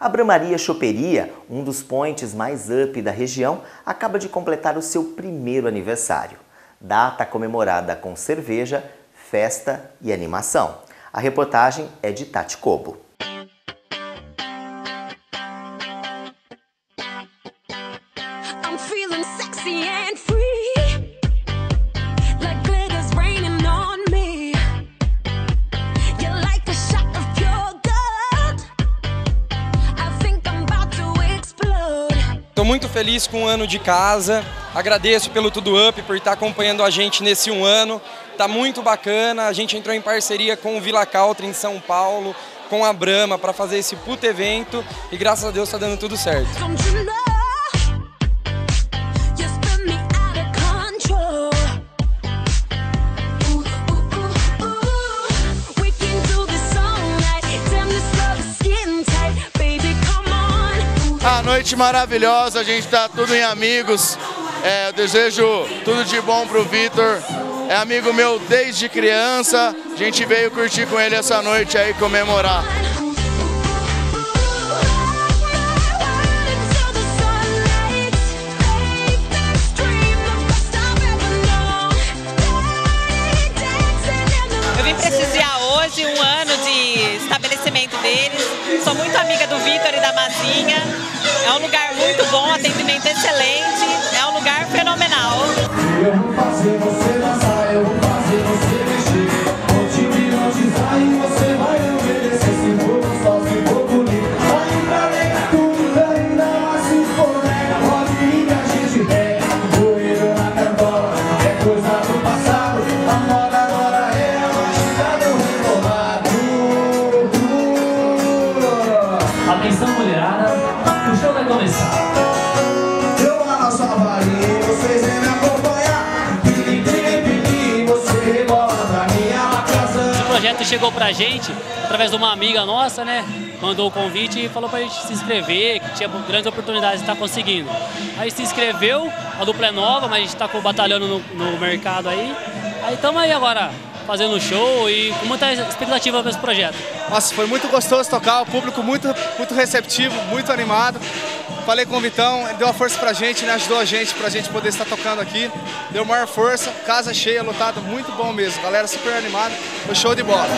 A Bramaria Choperia, um dos points mais up da região, acaba de completar o seu primeiro aniversário. Data comemorada com cerveja, festa e animação. A reportagem é de Tati Cobo. Estou muito feliz com o ano de casa. Agradeço pelo Tudo Up, por estar acompanhando a gente nesse um ano. Tá muito bacana. A gente entrou em parceria com o Vila Country em São Paulo, com a Brama para fazer esse puto evento e graças a Deus está dando tudo certo. A noite maravilhosa, a gente tá tudo em amigos. É, eu desejo tudo de bom pro Vitor. É amigo meu desde criança. A gente veio curtir com ele essa noite aí, comemorar. Eu vim prestigiar hoje um ano de estabelecimento deles. Sou muito amiga do Vitor e da Mazinha. É um lugar muito bom, atendimento excelente. É um lugar fenomenal. Eu vou fazer você dançar, eu vou fazer você mexer. Vou te hipnotizar e você vai obedecer. Se for gostoso e for bonito, pode pra nega tudo, se for nega. Pode vir que a gente na é coisa do passado. A moda agora é a batida do rebolado. Atenção, mulherada, projeto chegou pra gente através de uma amiga nossa, né? Mandou o convite e falou pra gente se inscrever, que tinha grandes oportunidades de estar conseguindo. Aí se inscreveu, a dupla é nova, mas a gente tá batalhando no, no mercado aí. Aí estamos aí agora fazendo show e com muita expectativa para esse projeto. Nossa, foi muito gostoso tocar, o público muito, muito receptivo, muito animado. Falei com o Vitão, ele deu uma força pra gente, né? ajudou a gente pra gente poder estar tocando aqui. Deu maior força, casa cheia, lotada, muito bom mesmo. Galera super animada, foi show de bola.